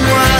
someone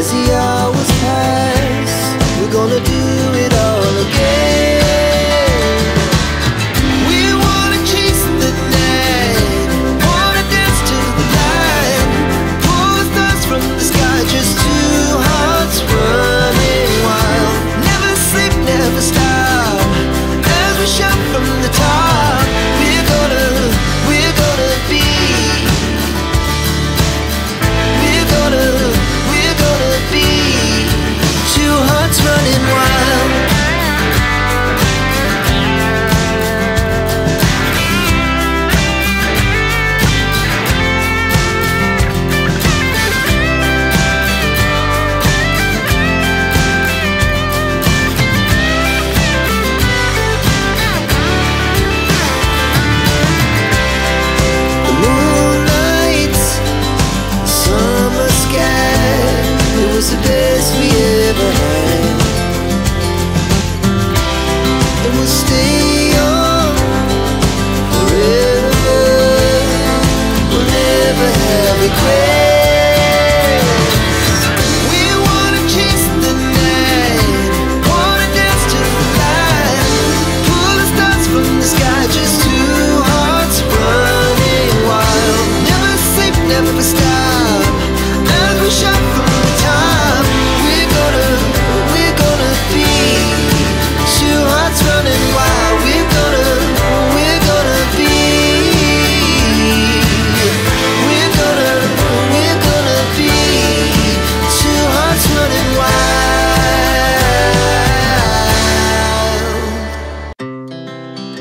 as Yahweh.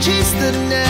chase the night.